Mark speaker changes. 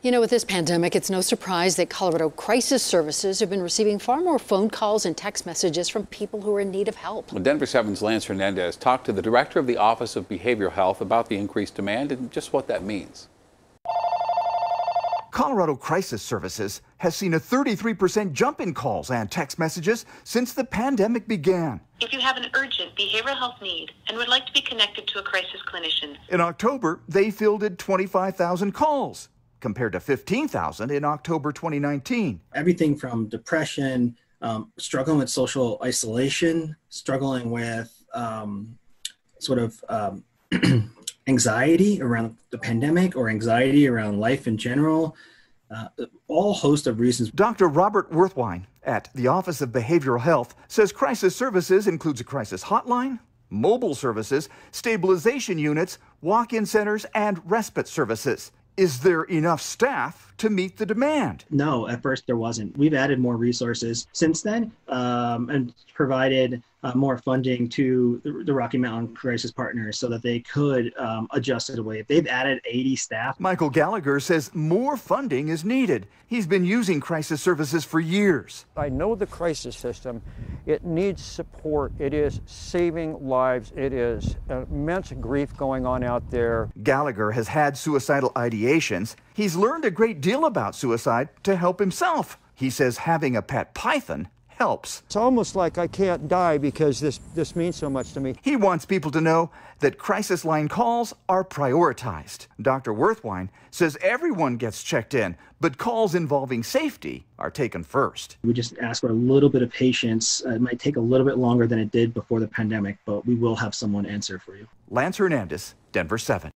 Speaker 1: You know, with this pandemic, it's no surprise that Colorado Crisis Services have been receiving far more phone calls and text messages from people who are in need of help.
Speaker 2: Well, Denver 7's Lance Hernandez talked to the director of the Office of Behavioral Health about the increased demand and just what that means.
Speaker 3: Colorado Crisis Services has seen a 33% jump in calls and text messages since the pandemic began.
Speaker 4: If you have an urgent behavioral health need and would like to be connected to a crisis clinician,
Speaker 3: in October, they fielded 25,000 calls compared to 15,000 in October 2019.
Speaker 5: Everything from depression, um, struggling with social isolation, struggling with um, sort of um, anxiety around the pandemic or anxiety around life in general. Uh, all host of reasons.
Speaker 3: Dr. Robert Werthwein at the Office of Behavioral Health says crisis services includes a crisis hotline, mobile services, stabilization units, walk-in centers, and respite services. Is there enough staff to meet the demand?
Speaker 5: No, at first there wasn't. We've added more resources since then um, and provided uh, more funding to the, the, Rocky Mountain Crisis Partners so that they could um, adjust it away. They've added 80 staff.
Speaker 3: Michael Gallagher says more funding is needed. He's been using crisis services for years.
Speaker 6: I know the crisis system. It needs support. It is saving lives. It is immense grief going on out there.
Speaker 3: Gallagher has had suicidal ideations. He's learned a great deal about suicide to help himself. He says having a pet python helps.
Speaker 6: It's almost like I can't die because this, this means so much to me.
Speaker 3: He wants people to know that crisis line calls are prioritized. Dr. Werthwein says everyone gets checked in, but calls involving safety are taken first.
Speaker 5: We just ask for a little bit of patience. Uh, it might take a little bit longer than it did before the pandemic, but we will have someone answer for you.
Speaker 3: Lance Hernandez, Denver 7.